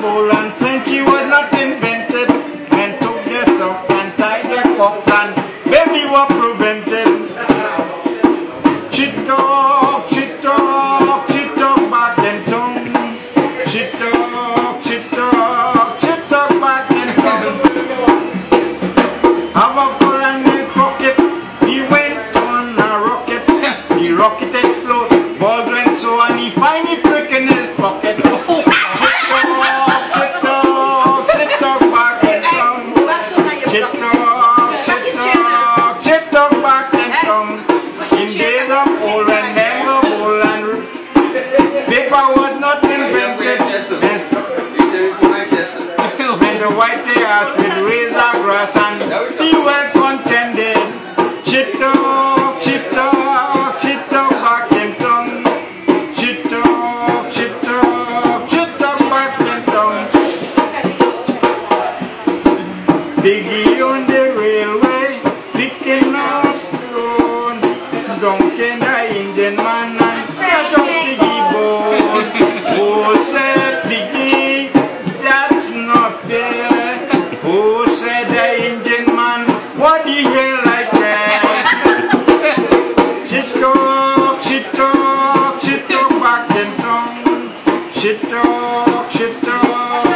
bowl and Frenchy was not invented. Men took their socks and tied their cocks and baby were prevented. Chit talk, chit talk, chit talk back and tongue. Chit talk, chit talk, chit talk back and tongue. Have a and in pocket. He went on a rocket. The rocket not invented. And the white they asked with razor grass and be well contended. Chit talk, chit talk, chit talk back and tongue. Chit talk, chit talk, chit talk back and tongue. Biggie on the railway, picking up stone. Drunken what the hell like that? Shit talk, shit talk, shit talk back and tongue. Shit talk, shit talk.